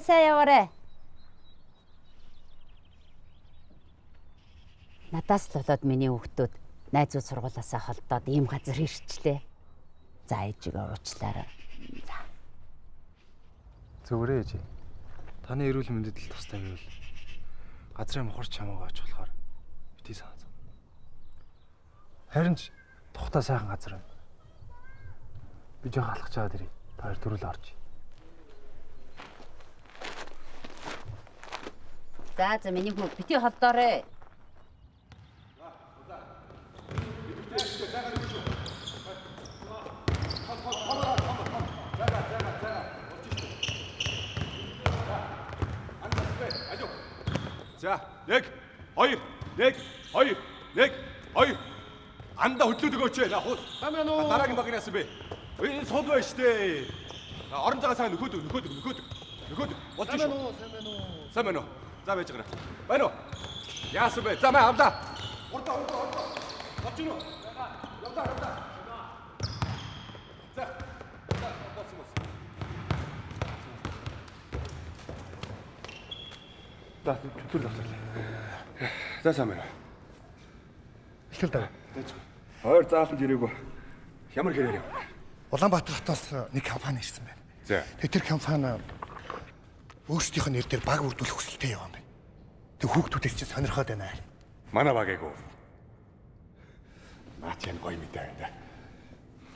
сайн яваарэ. Надаас л болоод миний хүүхдүүд найзууд сургуулаасаа холдоод ийм газар ирчлээ. За ээжигээ уучлаарай. За. Зүгээрээ ээж. Таны эрүүл мэндэд л тустай байвал газрын мухарч чамаагаа оч болохоор бити санаа. Харин ч тухтай сайхан газар байна. Би жоо халах чаад ирээ. Та хоёр төрөл орж. За за миний хүү бити холдоорой. За, 1 2 1 2 1 2 Анда хөдлөөд өгөөч ээ. Хуус. Сайн байна уу? Дараагийн багын яасан бэ? Энэ сул байна штэ. Орон цагаа сайн нөхөөд нөхөөд нөхөөд нөхөөд болж шүү. байна уу? Сайн байна уу? Сайн байна уу? За байж байгаа. Байна уу? Яасан бэ? За мэ авлаа. Урдаа урдаа урдаа. Болж гинөө. Явдаа явдаа. За. За болсон болсон. За төтөл авсарлаа. За сайн байна. Эхлэл даа. Хоёр заахад ирээгүй. Ямар хэрэг юм? Улаанбаатар хотоос нэг компани ирсэн байна. За. Тэр компани өөрсдийнх нь нэр дээр баг үрдүүлэх хүсэлтэй яваа юм байна. Тэг хүүхдүүдээс чи сонирхоод байна. Манай багийг уу. Наач yan гоё мэдээ байна.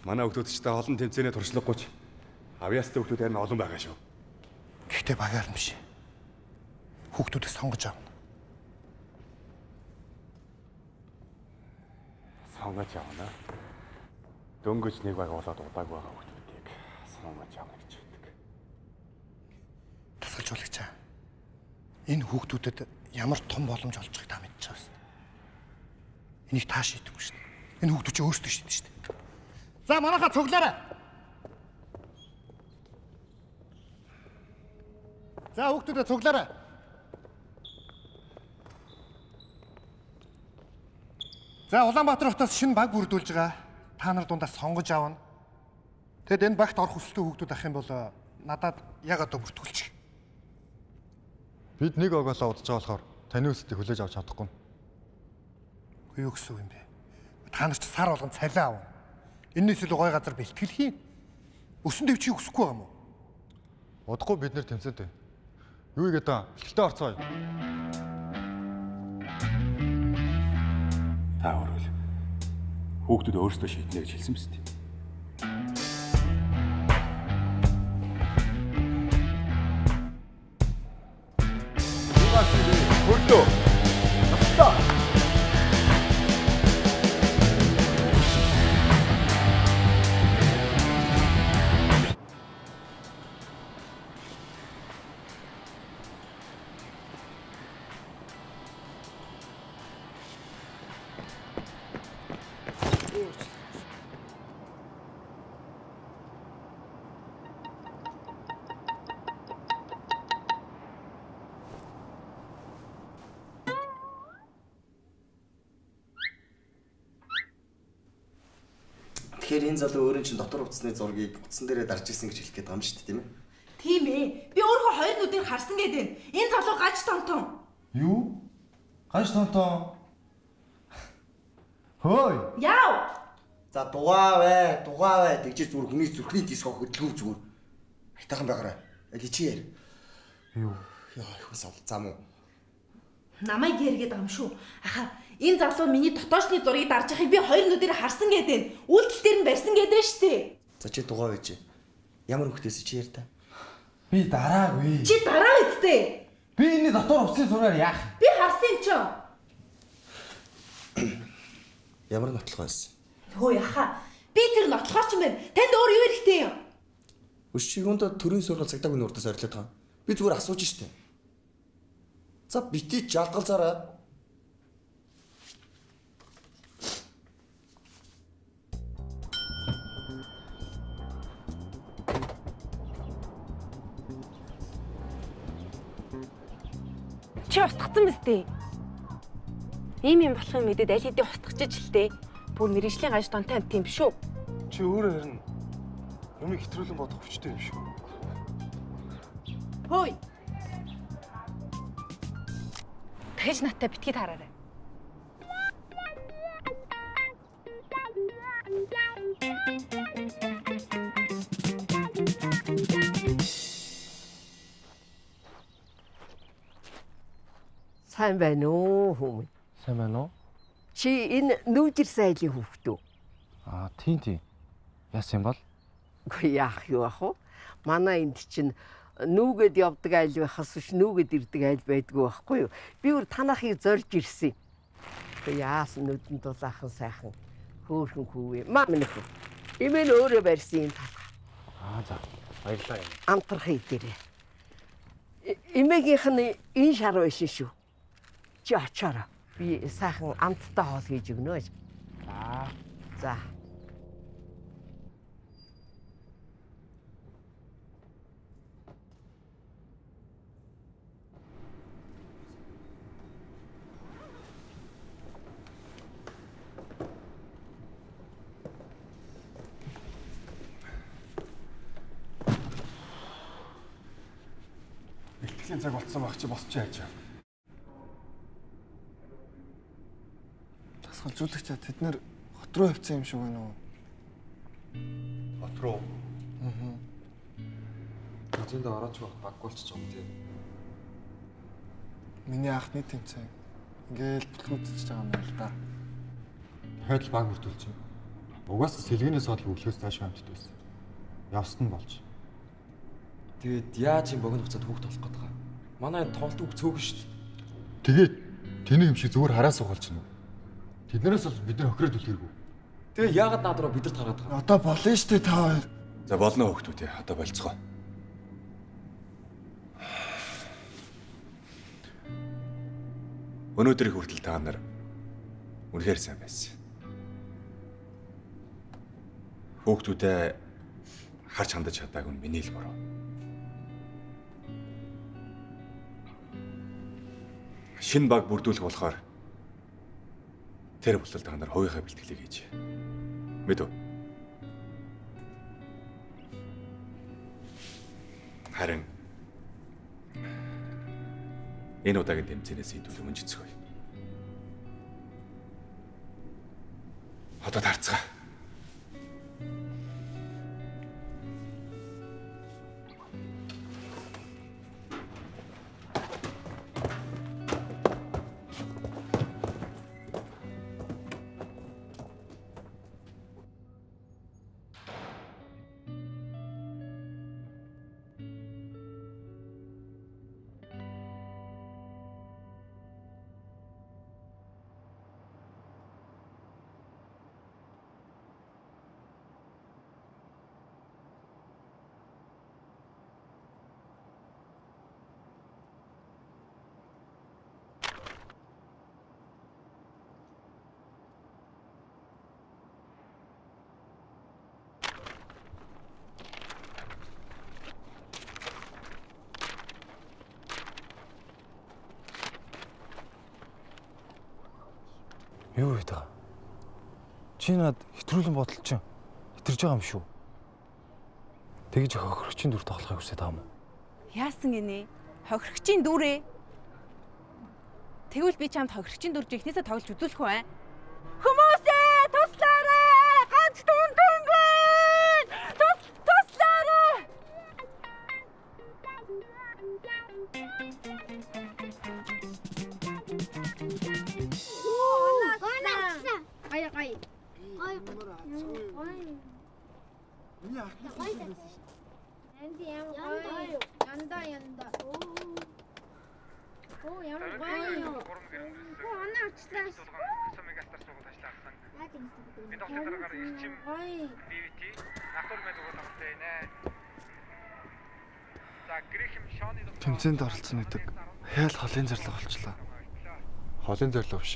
Манай хүмүүс ч та олон тэмцэнэ туршлагагүй ч авьяастай хүмүүс харин олон байгаа шүү. Гэхдээ багаар нь биш. Хүүхдүүдийг сонгож авна. Сонгож явна. Дөнгөж нэг баг болоод удаагүй байгаа хүмүүсийг сонгож явна гэж байдаг. Тусгалжуулагч аа. Энэ хүүхдүүдэд ямар том боломж олж байгааг та мэдчихэж байна. Энийг та шийдэхгүй шүү дээ. Энэ хүүхдүүд чинь өөрсдөө шийднэ шүү дээ. За манайхаа цуглаарай. За хүүхдүүдээ цуглаарай. За Улаанбаатар хотоос шинэ баг бүрдүүлж байгаа. Та нар дундаас сонгож авна. Тэгэд энэ багт орох хүсэлтэй хүүхдүүд ах юм бол надад яг одоо бүртгүүлчих. Бид нэг оголоо удаж байгаа болохоор таны үстийг хүлээж авч чадахгүй. Юу гэсэн юм бэ? Та нар ч сар болгон цалиа авна. Энэс илүү гой газар бэлтгэл хийн. Өсөн дэвчийг өсөхгүй юм уу? Удахгүй бид нэр тэмцэнтэй. Юу игээд та бэлтгэлтэй орцгоё. Та өөрөө хүүхдүүд өөрсдөө шийднэ гэж хэлсэн биз дээ. Perfecto. Энэ залуу өөрөө чинь дотор утасны зургийг утсан дээрээ дарж исэн гэж хэлэх гээд байгаа юм шүү дээ, тийм ээ? Тийм ээ. Би өөрөө хоёр нүдээр харсан гээд байна. Энэ залуу гач тонтон. Юу? Гаш тонтон. Хөөе. Яав. За дугаавэ, дугаавэ тэгж зүгээр хүний зүрхний диско хөдөлгөв зүгээр. Айтайхан байгаарай. Личээр. Юу? Яа, их ус зам уу. Намайг гэргээд байгаа юм шүү. Аха, энэ залуу миний дотоочны зургийг дарж байхыг би хоёр нүдээр харсан гэдэг. Үйлдэл дээр нь барьсан гэдэг нь штэ. За чи дугаавэ чи. Ямар хөхтэйс чи яар та? Би дараагүй. Чи дараа үсттэй. Би энэ дотор уцсын зургаар яах? Би харсан юм чинь. Ямар нотлох байсан? Хөөе аха. Би тэр нотлохоор ч юм байна. Танд өөр юу хэрэгтэй юм? Өш чи юунд төрийн сургууль цагдаагүй нурдаас орилоод байгаа. Би зүгээр асууж штэ. За бити жаалгалзаараа. Чи устгацсан биз дээ. Ийм юм болохын мэдээд аль хэдийн устгачиж л дээ. Бүр мэрэгжлийн гаж донтой амт юм шүү. Чи өөрөө харин юмыг хэтрүүлэн бодох хүчтэй юм шүү. Хөөе. Тэгж надтай битгий таараарай. Сайн байна уу хүмүүс? Сайн байна уу? Чи энэ нүүжир сайлын хүүхэд үү? Аа, тийм тийм. Яасан юм бол? Үгүй яах юу ах уу? Манай энд чинь нүүгээд явдаг айл байхаас биш нүүгээд ирдэг айл байдгүй байхгүй юу? Би өөр танахыг зорж ирсэн. Үгүй яасан нүдэн дулаахан сайхан хөөхөн хүүвээ. Маа минь хөө. Имэн өөрөө барьсан юм талах. Аа, за. Баярлалаа. Амтрах идэрээ. Имэгийнх нь энэ шар байсан шүү. Чи очоороо. Би сайхан амттай хоол хийж өгнө. За. За. Бэлтгэлийн цаг болцсон баг чи босч яаж вэ? Тасгалжуулагчаа тэд нэр хот руу хөвцөн юм шиг байна уу? Хот руу. Эзэнд орооч байх баггуулчих юм тийм. Миний анхны тэмцээн. Ингээл бүтлгүүцэж байгаа юм байна л да. Хойд баг бүртүүлж юм. Угаасаа сэлгэнээс бол өглөөс цааш хамтд байсан. Явсан болж. Тэгээд яаж юм богино хугацаанд хүүхд болох гээд байгаа. Манай энэ тоглолт үг цөөгөн шүү дээ. Тэгээд тэний юм шиг зүгээр хараа суугалч нь. Тэднээс бол бид нар хохироод үлгэргүй. Тэгээ яагаад наад руу бидэрт гаргаад байгаа? Одоо болно штэ та хоёр. За болно хөөхдүүд одоо болцгоо. Өнөөдрийг хүртэл та нар үнэхээр сайн байсан. Хөөхдүүдээ харж хандаж чадаагүй нь миний л буруу. Шинэ баг бүрдүүлэх болохоор тэр бүлтэл та нар хувийнхаа бэлтгэлийг хийж. Мэдв. Харин энэ удаагийн тэмцээнээс идвэл өмнө жицгөө. Одоо тарцгаа. Юу вэ та? Чи над хэтрүүлэн бодол чинь хитэрж байгаа юм шүү. Тэгж хохирогчийн дүр тоглохыг хүсэж байгаа юм уу? Яасан гинэ? Хохирогчийн дүрээ. Тэгвэл би чамд хохирогчийн дүрж ихнээсээ тоглож үзүүлэх үү? Хүмүүсээ! Гоё. BVT натур мэд өгөх хэрэгтэй нэ. За грэхэм шооны тэмцээнд оролцсон гэдэг хайл холын зорилго болчлоо. Холын зорилго биш.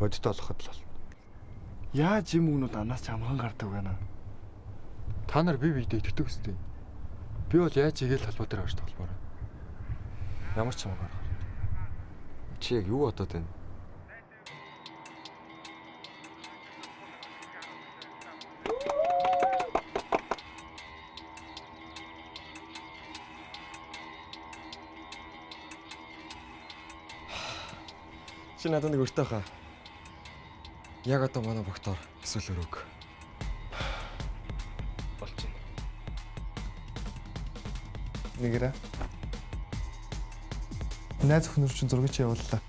Бодит олоход л бол. Яаж юм өгнүүд анаас ч амхан гардаг байна. Та нар бие биедээ итгэдэг өстэй. Би бол яаж игээл холбоо дээр орж тогломоор. Ямар ч юм гарах. Чи яг юу бодоод байна? Чи надад нэг өртөө хаа. Яг одоо манай богтоор эсвэл өрөөг. Болчихно. Нэгэрэ. Найз өхнөр чинь зургийг чи явууллаа.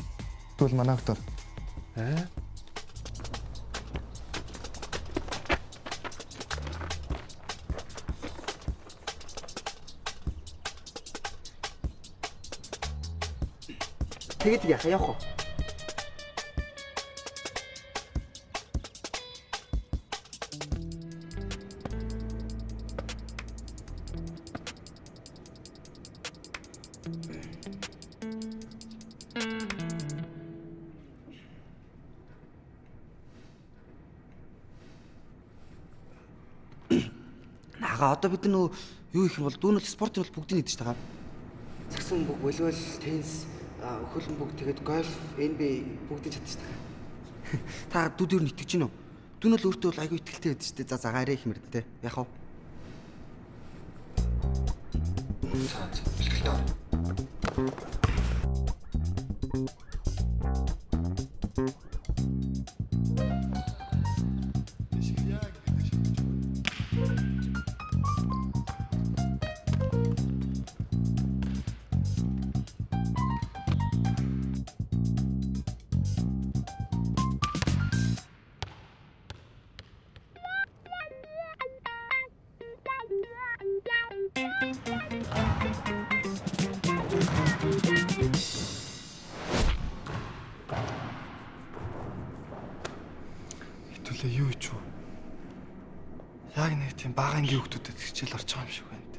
Тэгвэл манай доктор. Аа? Тэгээд яах явах уу? Нага одоо бид нөө юу их юм бол дүүнэл спортын бол бүгдийг нэгдэж байгаа. Сагсан бүг, волейбол, теннис, өхөлн бүг тэгээд гольф, NBA бүгдийг чадчих таа. Та дүүд юу нэтгэж гинөө? Дүүнэл өөртөө бол айгүй ихтэй байдаг шүү дээ. За за гараа их. Яах вэ? Цаад бэлгэлтэй. Бага ангийн хүмүүстэд хичээл орж байгаа юм шиг байна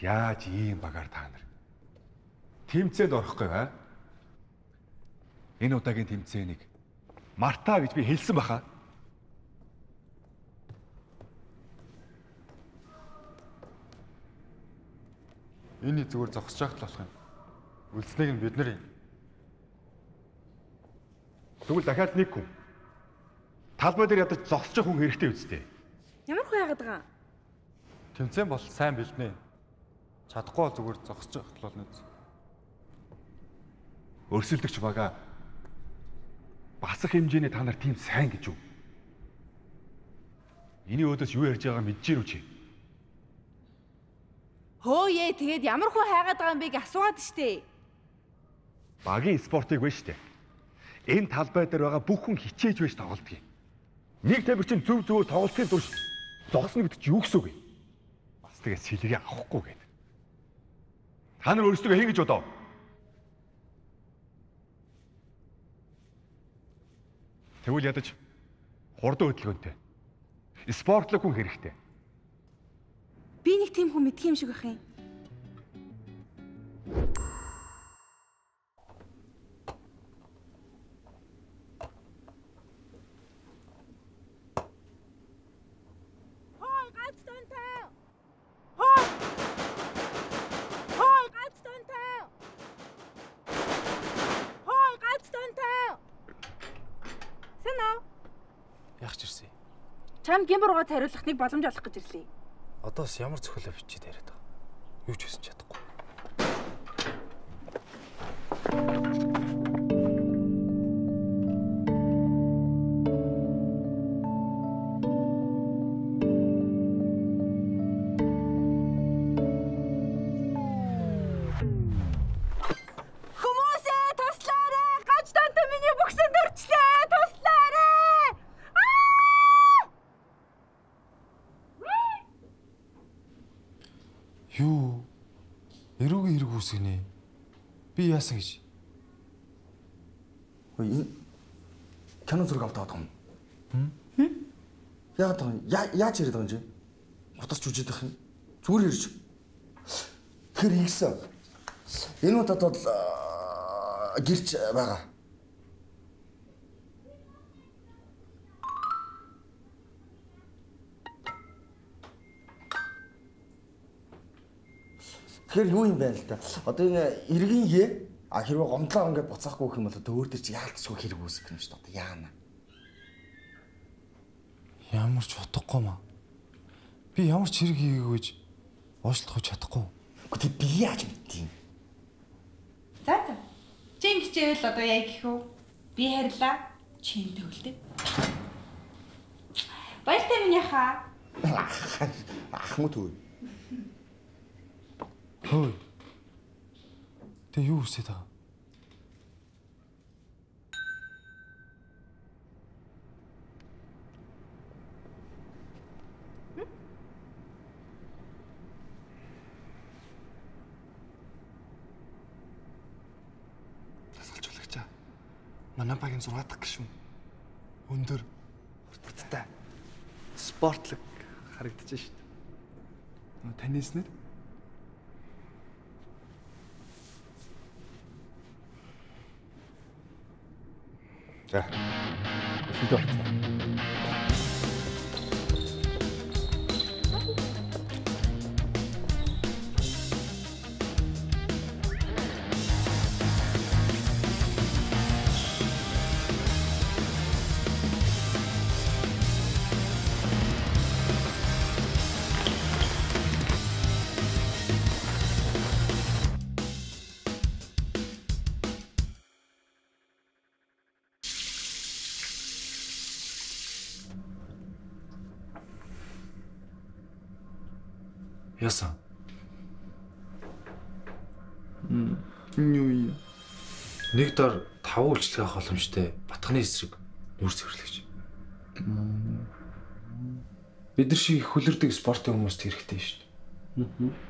Яаж ийм багаар та нар тэмцээнд орохгүй аа? Энэ удаагийн тэмцээнийг Марта гэж би хэлсэн баха. Эний зүгээр зогсож яхад л болох юм. Үлдснийг нь бид нар юм. Тэгвэл дахиад нэг хүн талбай дээр ядаж зогсож хүн хэрэгтэй үстэй. Ямар хөө яагаад байгаа? Тэмцээн бол сайн бэлднэ. Чадахгүй бол зүгээр зогсож болно үз. Өрсөлдөгч бага басах хэмжээний та нар тийм сайн гэж юу? Эний өөдөөс юу ярьж байгааг мэдэж гэнэ үү чи? Хөөе тэгээд ямар хүн хайгаад байгаа юм бэ гэж асууад штэ. Багийн спортыг байна штэ. Энэ талбай дээр байгаа бүх хүн хичээж байж тоглолтгийг. Нэг тамир чинь зөв зөвөөр тоглолтын турш зогсно гэдэг чи юу гэсэн үг вэ? Бас тэгээ сэлгээ авахгүй гээд. Та нар өөрсдөө хийн гэж бодоо. Тэгвэл ядаж хурдан хөдөлгөөнтэй. Спортлог хүн хэрэгтэй. Би нэг тийм хүн мэдх юм шиг байх юм. Чам гимбургоо хариулах нэг боломж олох гэж ирлээ. Одоос ямар зөвхөлөө бичиж яриад байгаа. Юу ч хийсэн чадахгүй. Яасан гэж? Ой энэ кино зураг байгаа юм. Хм? Яагаад байгаа юм? Я- Яаж яриад байгаа юм чи? Утас жүжигдэх юм. Зүгээр ярьж. Тэр хийсэн. Энэ удаад бол гэрч байгаа. Тэгэхээр юу юм бэ л да? Одоо энэ эргийн ээ а хэрвээ гомдлоо ингээд буцаахгүй гэх юм бол одоо өөр төр чи яалтчгүй хэрэг үүсэх юм шүү дээ. Одоо яана. Ямар ч утгагүй маа. Би ямар ч хэрэг хийгээгүйж уушлах чадахгүй. Гэхдээ би яаж мэдтiin? За за. Чи ингэчээл одоо яа гэх вэ? Би харилаа. Чи төгөлдөө. Баяртай миний хаа. Ах муу түү. Хөөе. Тэ юу үсээд байгаа? Манай багийн 6 дахь гишүүн. Өндөр, хурдтай. Спортлог харагдаж шít. Нөө таньс нэр? За. Шидэ болцоо. Яасан? Юу юм? Нэг дор 5 үйлчлэг авах боломжтой батхны эсрэг нүүр цэвэрлэгч. Бид нар шиг хөлөрдөг спортын хүмүүст хэрэгтэй шүү дээ. Эй!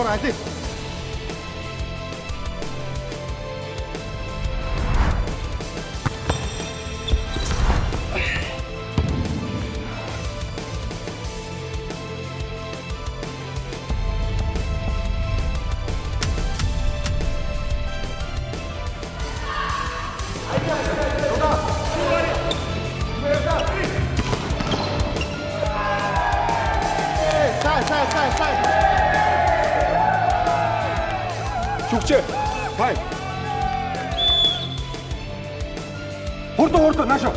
what I did. Зүгчээ. Хай. Хурд хурд наашо.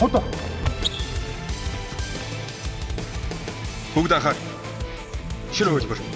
Хурд. Бүгд анхаар. Ширхэ хөлбөр.